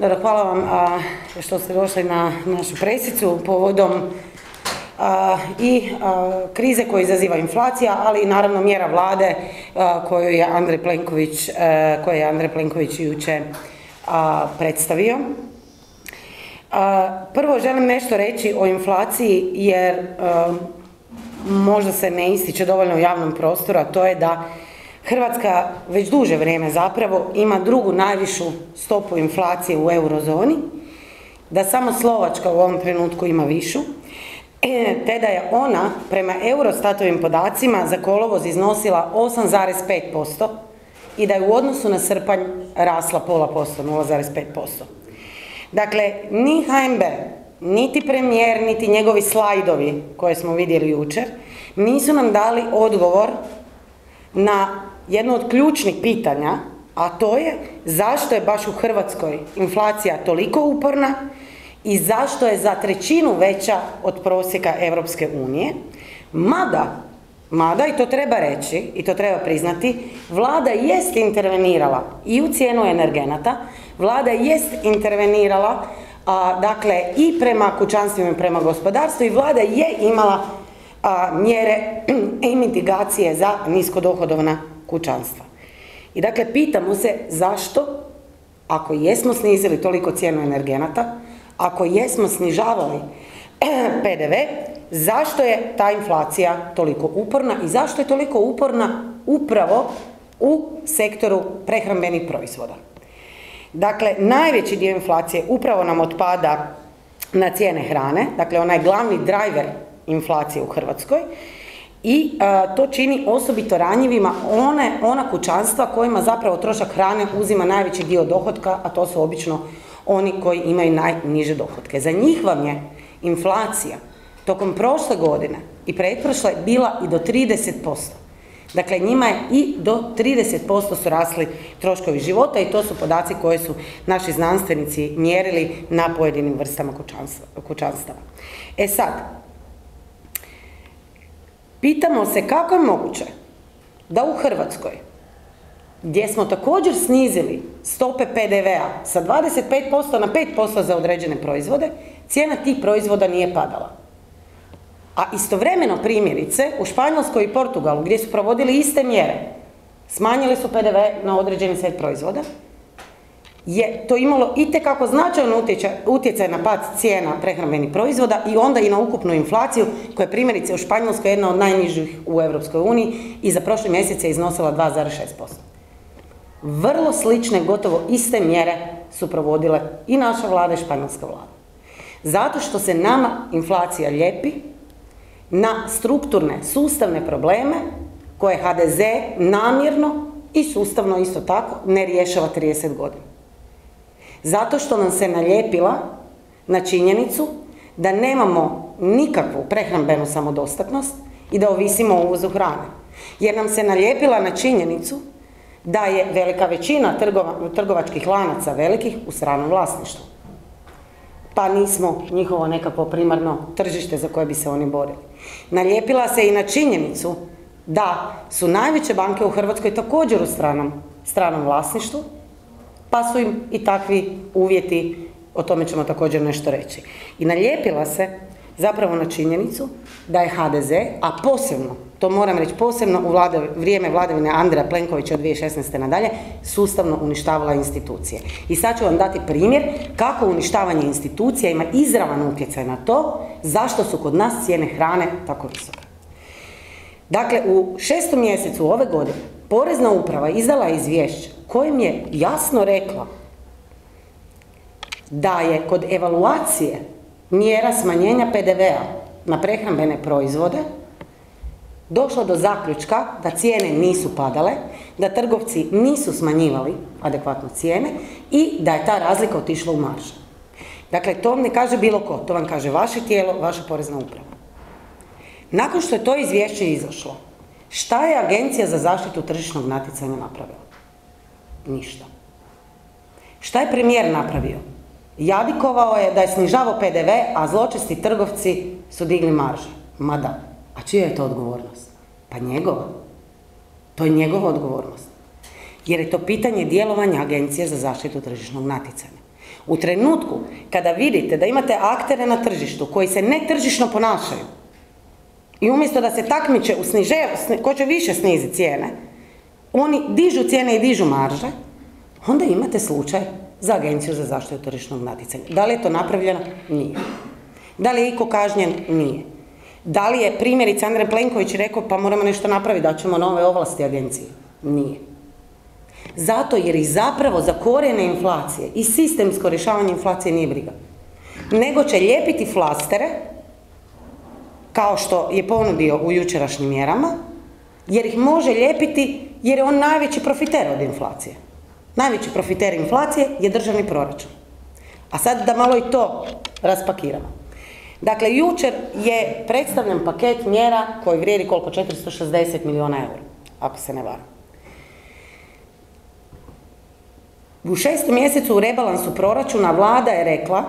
Dobro, hvala vam što ste došli na našu presicu povodom i krize koju izaziva inflacija, ali i naravno mjera vlade koju je Andrej Plenković, koju je Andrej Plenković jučer predstavio. Prvo želim nešto reći o inflaciji jer možda se ne ističe dovoljno u javnom prostoru, a to je da Hrvatska već duže vrijeme zapravo ima drugu najvišu stopu inflacije u eurozoni, da samo Slovačka u ovom trenutku ima višu, e, te da je ona prema Eurostatovim podacima za kolovoz iznosila 8,5% i da je u odnosu na srpanj rasla pola posto, 0,5%. Dakle, ni HNB, niti premijer, niti njegovi slajdovi koje smo vidjeli jučer, nisu nam dali odgovor na jedno od ključnih pitanja, a to je zašto je baš u Hrvatskoj inflacija toliko uporna i zašto je za trećinu veća od prosjeka Europske unije, mada, mada i to treba reći i to treba priznati, vlada jest intervenirala i u cijenu energenata, vlada jest intervenirala a, dakle i prema kućanstvima i prema gospodarstvu i vlada je imala a, mjere mitigacije za niskodohodovna kućanstva. I dakle, pitamo se zašto, ako jesmo snizili toliko cijenu energenata, ako jesmo snižavali PDV, zašto je ta inflacija toliko uporna i zašto je toliko uporna upravo u sektoru prehrambenih proizvoda. Dakle, najveći dio inflacije upravo nam otpada na cijene hrane, dakle onaj glavni driver inflacije u Hrvatskoj i to čini osobito ranjivima one, ona kućanstva kojima zapravo trošak hrane uzima najveći dio dohotka, a to su obično oni koji imaju najniže dohotke. Za njih vam je inflacija tokom prošle godine i pretprošle bila i do 30%. Dakle, njima je i do 30% su rasli troškovi života i to su podaci koje su naši znanstvenici mjerili na pojedinim vrstama kućanstava. E sad, Pitamo se kako je moguće da u Hrvatskoj, gdje smo također snizili stope PDV-a sa 25% na 5% za određene proizvode, cijena tih proizvoda nije padala. A istovremeno primjerice u Španjolskoj i Portugalu gdje su provodili iste mjere, smanjili su PDV na određeni set proizvoda, je to imalo itekako značajan utjecaj na pad cijena prehrambenih proizvoda i onda i na ukupnu inflaciju koja je primjerice u Španjolskoj jedna od najnižih u Europskoj uniji i za prošli mjesec je iznosila 2,6%. Vrlo slične, gotovo iste mjere su provodile i naša vlada i španjolska vlada. Zato što se nama inflacija lijepi na strukturne, sustavne probleme koje HDZ namjerno i sustavno isto tako ne rješava 30 godina. Zato što nam se nalijepila na činjenicu da nemamo nikakvu prehrambenu samodostatnost i da ovisimo o uvozu hrane. Jer nam se nalijepila na činjenicu da je velika većina trgovačkih lanaca velikih u stranom vlasništvu. Pa nismo njihovo nekakvo primarno tržište za koje bi se oni borili. Nalijepila se i na činjenicu da su najveće banke u Hrvatskoj također u stranom, stranom vlasništvu pa su im i takvi uvjeti, o tome ćemo također nešto reći. I nalijepila se zapravo na činjenicu da je HDZ, a posebno, to moram reći posebno u vrijeme vladavine Andreja Plenkovića od 2016. nadalje, sustavno uništavala institucije. I sad ću vam dati primjer kako uništavanje institucija ima izravan utjecaj na to zašto su kod nas cijene hrane tako visoke. Dakle, u šestom mjesecu ove godine Porezna uprava izdala izvješće kojim je jasno rekla da je kod evaluacije mjera smanjenja PDV-a na prehrambene proizvode došlo do zaključka da cijene nisu padale, da trgovci nisu smanjivali adekvatno cijene i da je ta razlika otišla u marže. Dakle, to vam ne kaže bilo ko, to vam kaže vaše tijelo, vaša porezna uprava. Nakon što je to izvješće izašlo, šta je Agencija za zaštitu tržišnog natjecanja napravila? Ništa. Šta je premijer napravio? Jadikovao je da je snižavao PDV, a zločesti trgovci su digli marže. Ma da. A čija je to odgovornost? Pa njegova. To je njegova odgovornost. Jer je to pitanje djelovanja Agencije za zaštitu tržišnog natjecanja. U trenutku kada vidite da imate aktere na tržištu koji se netržišno ponašaju i umjesto da se takmiče u sniže, ko će više sniziti cijene, oni dižu cijene i dižu marže, onda imate slučaj za Agenciju za zaštitu tržišnog natjecanja. Da li je to napravljeno? Nije. Da li je iko kažnjen? Nije. Da li je primjerice Andrej Plenković rekao pa moramo nešto napraviti, da ćemo nove ovlasti agenciji? Nije. Zato jer i zapravo za korijene inflacije i sistemsko rješavanje inflacije nije briga. Nego će lijepiti flastere, kao što je ponudio u jučerašnjim mjerama, jer ih može lijepiti jer je on najveći profiter od inflacije. Najveći profiter inflacije je državni proračun. A sad da malo i to raspakiramo. Dakle, jučer je predstavljen paket mjera koji vrijedi koliko? 460 milijuna eura, ako se ne varam. U šestom mjesecu u rebalansu proračuna vlada je rekla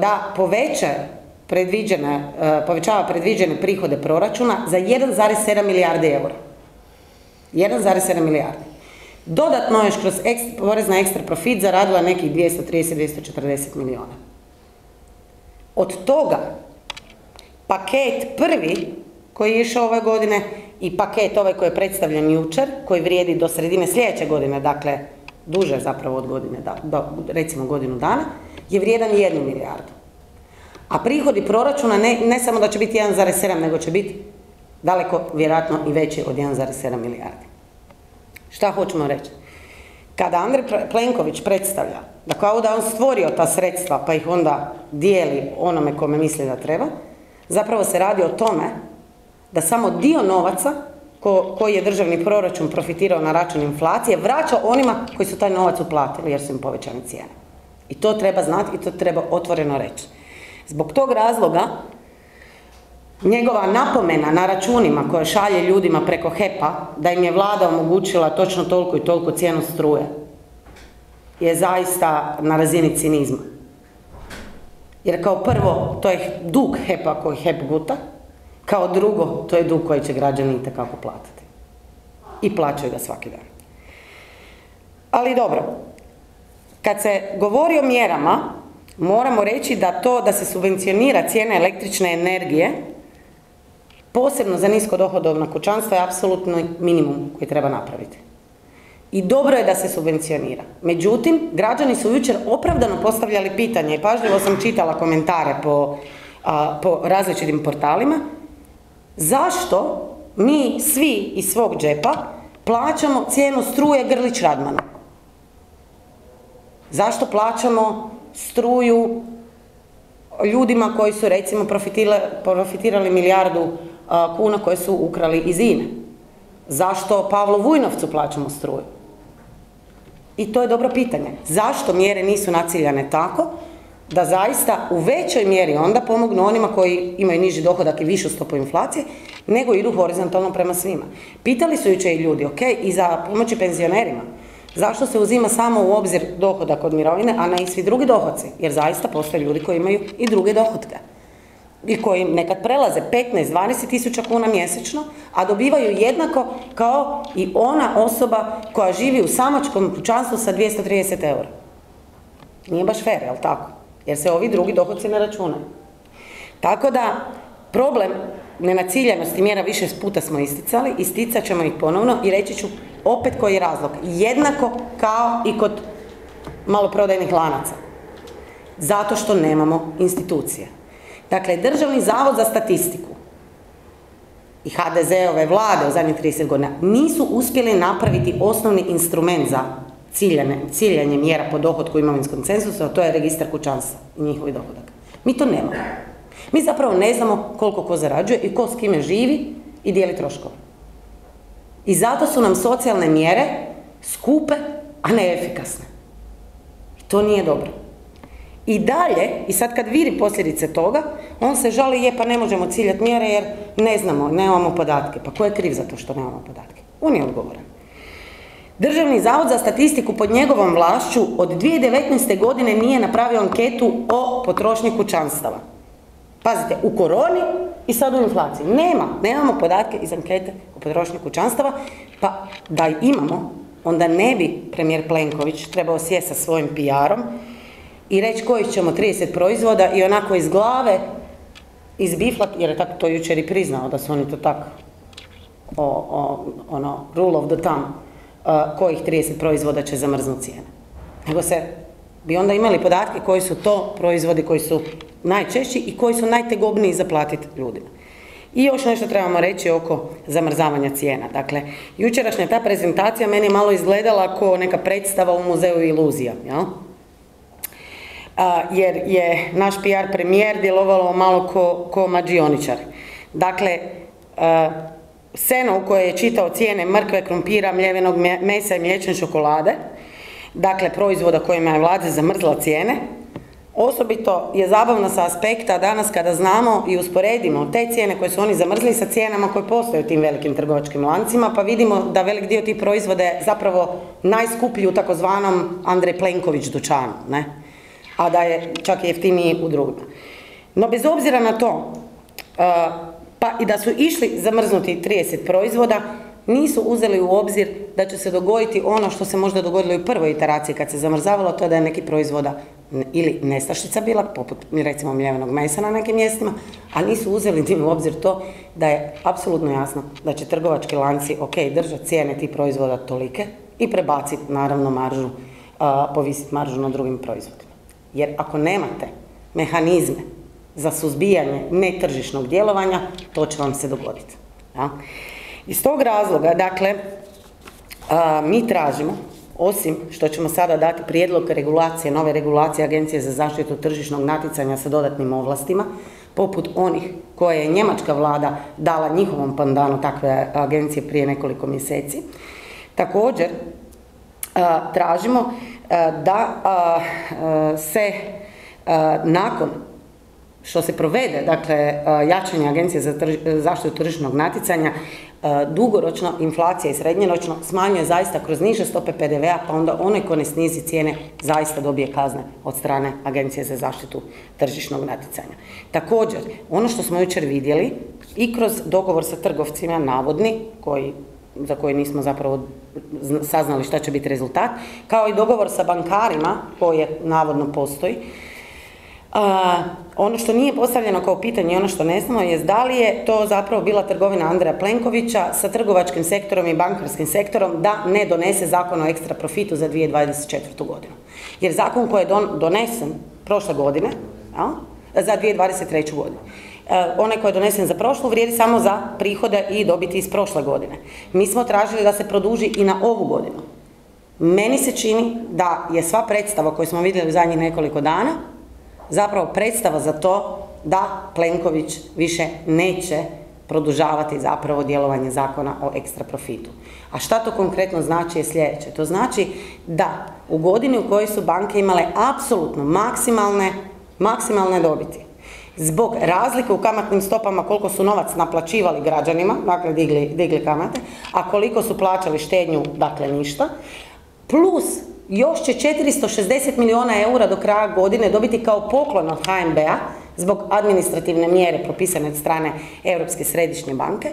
da poveća predviđene, povećava predviđene prihode proračuna za 1,7 milijardi eura. 1,7 milijardi. Dodatno još kroz porez na ekstra profit zaradila nekih 230-240 milijuna. Od toga paket prvi koji je išao ove godine i paket ovaj koji je predstavljen jučer, koji vrijedi do sredine sljedeće godine, dakle duže zapravo od godine, do, recimo godinu dana, je vrijedan jednu milijardu. A prihodi proračuna ne, ne samo da će biti 1,7, nego će biti daleko vjerojatno i veći od 1,7 milijardi. Šta hoćemo reći? Kada Andrej Plenković predstavlja da kao da on stvorio ta sredstva pa ih onda dijeli onome kome misli da treba, zapravo se radi o tome da samo dio novaca ko, koji je državni proračun profitirao na račun inflacije vraća onima koji su taj novac uplatili jer su im povećane cijene. I to treba znati i to treba otvoreno reći. Zbog tog razloga njegova napomena na računima koje šalje ljudima preko HEP-a da im je vlada omogućila točno toliko i toliko cijenu struje je zaista na razini cinizma. Jer kao prvo, to je dug HEP-a koji HEP guta, kao drugo, to je dug koji će građani itekako platiti. I plaćaju ga svaki dan. Ali dobro, kad se govori o mjerama, moramo reći da to da se subvencionira cijena električne energije posebno za nisko dohodovna kućanstva je apsolutno minimum koji treba napraviti. I dobro je da se subvencionira. Međutim, građani su jučer opravdano postavljali pitanje i pažljivo sam čitala komentare po, po različitim portalima, zašto mi svi iz svog džepa plaćamo cijenu struje Grlić Radmana? Zašto plaćamo struju ljudima koji su recimo profitirali milijardu kuna koje su ukrali iz INE? Zašto Pavlu Vujnovcu plaćamo struju? I to je dobro pitanje. Zašto mjere nisu naciljane tako da zaista u većoj mjeri onda pomognu onima koji imaju niži dohodak i višu stopu inflacije, nego idu horizontalno prema svima. Pitali su jučer i ljudi, ok, i za pomoći penzionerima, zašto se uzima samo u obzir dohodak od mirovine, a ne i svi drugi dohodci? Jer zaista postoje ljudi koji imaju i druge dohodke i koji nekad prelaze 15-20 tisuća kuna mjesečno, a dobivaju jednako kao i ona osoba koja živi u samačkom kućanstvu sa 230 eura. Nije baš fair, jel tako? Jer se ovi drugi dohodci ne računaju. Tako da, problem nenaciljenosti mjera više puta smo isticali, isticat ćemo ih ponovno i reći ću opet koji je razlog. Jednako kao i kod maloprodajnih lanaca. Zato što nemamo institucije. Dakle, Državni zavod za statistiku i HDZ-ove vlade u zadnjih 30 godina nisu uspjeli napraviti osnovni instrument za ciljane, ciljanje mjera po dohodku i imovinskom cenzusu, a to je registar kućanstva i njihovi dohodak. Mi to nemamo. Mi zapravo ne znamo koliko ko zarađuje i ko s kime živi i dijeli troškove. I zato su nam socijalne mjere skupe, a ne efikasne. I to nije dobro. I dalje, i sad kad vidi posljedice toga, on se žali, je pa ne možemo ciljati mjere jer ne znamo, nemamo podatke. Pa ko je kriv za to što nemamo podatke? On je odgovoran. Državni zavod za statistiku pod njegovom vlašću od 2019. godine nije napravio anketu o potrošnji kućanstava. Pazite, u koroni i sad u inflaciji. Nema, nemamo podatke iz ankete o potrošnji kućanstava, pa da imamo, onda ne bi premijer Plenković trebao sjesti sa svojim PR-om i reći kojih ćemo 30 proizvoda i onako iz glave izbiflat, jer je tako to jučer i priznao da su oni to tako, o, o, ono, rule of the thumb, uh, kojih 30 proizvoda će zamrznuti cijene. Nego se bi onda imali podatke koji su to proizvodi koji su najčešći i koji su najtegobniji za platiti ljudima. I još nešto trebamo reći oko zamrzavanja cijena. Dakle, jučerašnja ta prezentacija meni je malo izgledala kao neka predstava u muzeju iluzija. Jel? A, jer je naš PR premijer djelovalo malo ko, ko mađioničar. Dakle, a, scena u kojoj je čitao cijene mrkve, krumpira, mljevenog mesa i mliječne šokolade, dakle proizvoda kojima je vlada zamrzla cijene, Osobito je zabavno sa aspekta danas kada znamo i usporedimo te cijene koje su oni zamrzli sa cijenama koje postoje u tim velikim trgovačkim lancima, pa vidimo da velik dio tih proizvoda je zapravo najskuplji u takozvanom Andrej Plenković dućanu, ne? a da je čak jeftiniji u drugima. No bez obzira na to, uh, pa i da su išli zamrznuti 30 proizvoda, nisu uzeli u obzir da će se dogoditi ono što se možda dogodilo i u prvoj iteraciji kad se zamrzavalo, to je da je neki proizvoda ili nestašica bila, poput recimo mljevenog mesa na nekim mjestima, a nisu uzeli tim u obzir to da je apsolutno jasno da će trgovački lanci, ok, držati cijene tih proizvoda tolike i prebaciti naravno maržu, povisiti maržu na drugim proizvodima. Jer ako nemate mehanizme za suzbijanje netržišnog djelovanja, to će vam se dogoditi. Ja? Iz tog razloga, dakle, a, mi tražimo, osim što ćemo sada dati prijedlog regulacije, nove regulacije Agencije za zaštitu tržišnog natjecanja sa dodatnim ovlastima, poput onih koje je njemačka vlada dala njihovom pandanu takve agencije prije nekoliko mjeseci. Također, a, tražimo a, da se nakon što se provede, dakle, jačanje Agencije za zaštitu tržišnog natjecanja, dugoročno inflacija i srednjoročno smanjuje zaista kroz niže stope PDV-a, pa onda onaj ko ne snizi cijene zaista dobije kazne od strane Agencije za zaštitu tržišnog natjecanja. Također, ono što smo jučer vidjeli i kroz dogovor sa trgovcima, navodni, koji za koje nismo zapravo saznali šta će biti rezultat, kao i dogovor sa bankarima, koji navodno postoji, a, ono što nije postavljeno kao pitanje i ono što ne znamo je da li je to zapravo bila trgovina Andreja Plenkovića sa trgovačkim sektorom i bankarskim sektorom da ne donese zakon o ekstra profitu za 2024. godinu. Jer zakon koji je don, donesen prošle godine, a, za 2023. godinu, e, onaj koji je donesen za prošlu vrijedi samo za prihode i dobiti iz prošle godine. Mi smo tražili da se produži i na ovu godinu. Meni se čini da je sva predstava koju smo vidjeli u zadnjih nekoliko dana zapravo predstava za to da Plenković više neće produžavati zapravo djelovanje zakona o ekstra profitu. A šta to konkretno znači je sljedeće? To znači da u godini u kojoj su banke imale apsolutno maksimalne, maksimalne dobiti, zbog razlike u kamatnim stopama koliko su novac naplaćivali građanima, dakle digli, digli kamate, a koliko su plaćali štednju, dakle ništa, plus još će 460 milijuna eura do kraja godine dobiti kao poklon od HNB-a zbog administrativne mjere propisane od strane Europske središnje banke,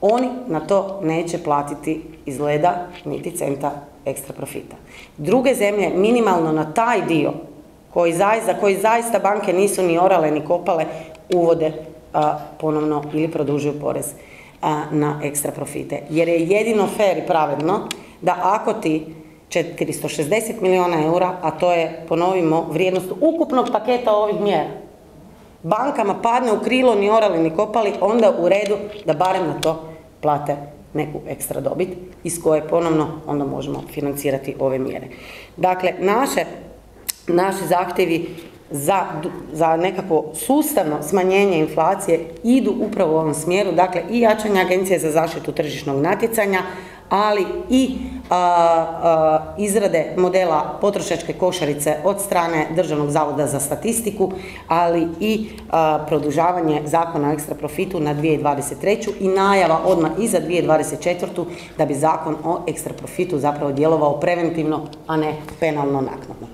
oni na to neće platiti izgleda niti centa ekstra profita. Druge zemlje minimalno na taj dio koji za koji zaista banke nisu ni orale ni kopale uvode ponovno ili produžuju porez na ekstra profite. Jer je jedino fair i pravedno da ako ti 460 milijuna eura, a to je, ponovimo, vrijednost ukupnog paketa ovih mjera. Bankama padne u krilo, ni orali, ni kopali, onda u redu da barem na to plate neku ekstra dobit iz koje ponovno onda možemo financirati ove mjere. Dakle, naše, naši zahtjevi za, za nekako sustavno smanjenje inflacije idu upravo u ovom smjeru, dakle i jačanje Agencije za zaštitu tržišnog natjecanja, ali i a, a, izrade modela potrošačke košarice od strane Državnog zavoda za statistiku, ali i a, produžavanje zakona o ekstra profitu na 2023. i najava odmah i za 2024. da bi zakon o ekstra profitu zapravo djelovao preventivno, a ne penalno naknadno.